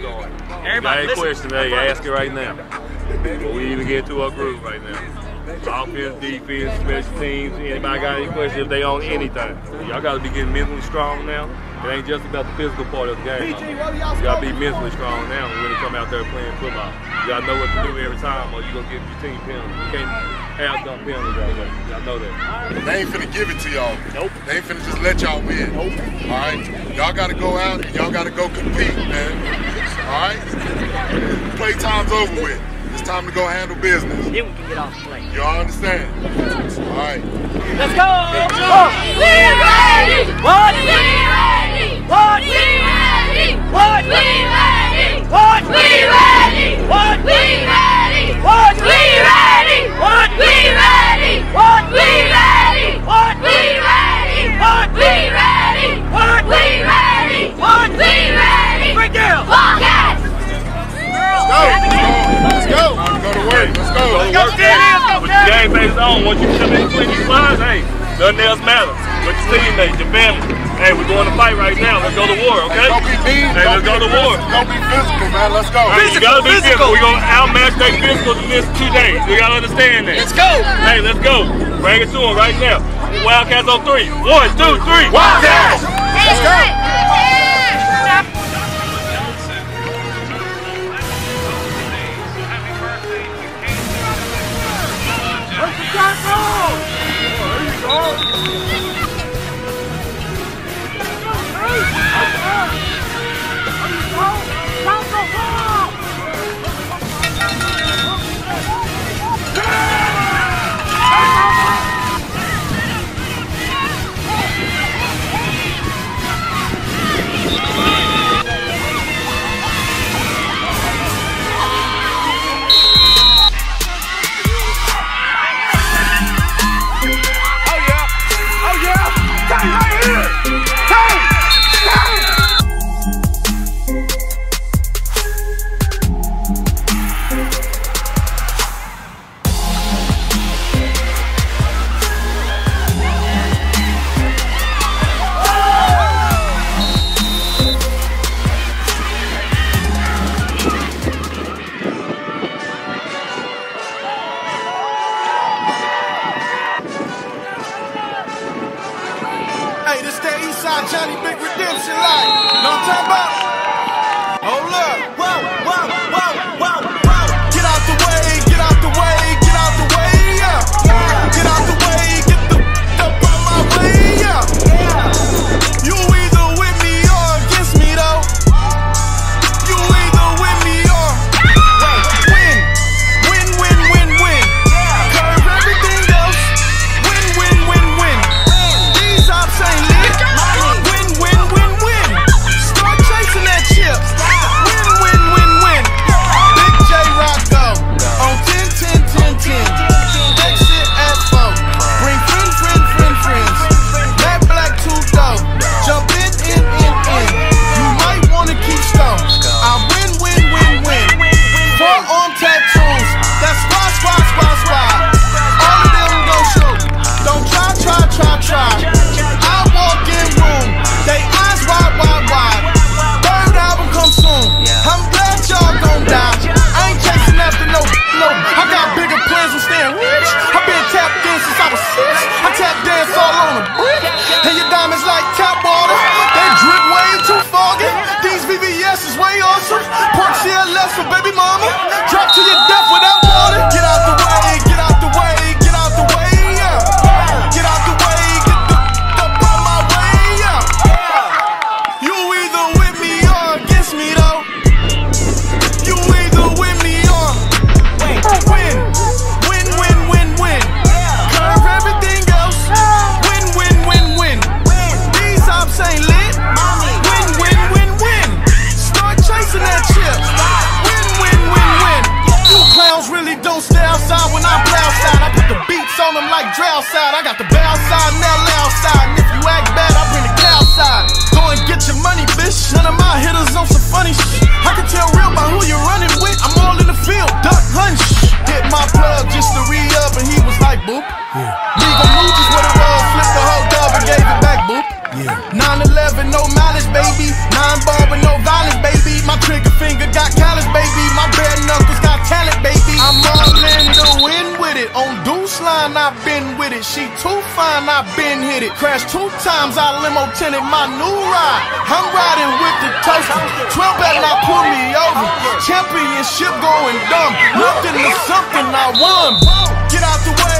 started. Everybody Got any listen. question, hey, ask it right now. Before we even get to our group right now. Offense, defense, special teams, anybody got any questions if they on anything. Y'all gotta be getting mentally strong now. It ain't just about the physical part of the game. You gotta be mentally strong now when you come out there playing football. You gotta know what to do every time or you gonna get your team penalties. You can't have dumb penalties out there. Y'all know that. They ain't finna give it to y'all. Nope. They ain't finna just let y'all win. Nope. All right? Y'all gotta go out and y'all gotta go compete, man. All right? Playtime's over with. It's time to go handle business. Then we can get off the plane. Y'all understand? All right. Let's go! We ready! On. Once you come in between these lines, hey, nothing else matters. But your teammates, your family. Hey, we're going to fight right now. Let's go to war, okay? Hey, don't be mean. Hey, don't let's go be to war. Don't be physical, man. Let's go. Hey, you gotta be physical. We're gonna outmatch their physical in this two days. We gotta understand that. Let's go! Hey, let's go. Bring it to them right now. Wildcats on three. One, two, three. Wildcats! This Johnny Big Redemption line. Know what I'm talking about? Hold oh, whoa, whoa, whoa, way awesome. Park CLS for baby. outside when I'm outside. I put the beats on them like drought side. I got the bow side in LA. She too fine, I been hit it. Crashed two times, I limo tinted my new ride. I'm riding with the toaster. 12 better not pull me over. Championship going dumb. Nothing to something I won. Get out the way, get out the way,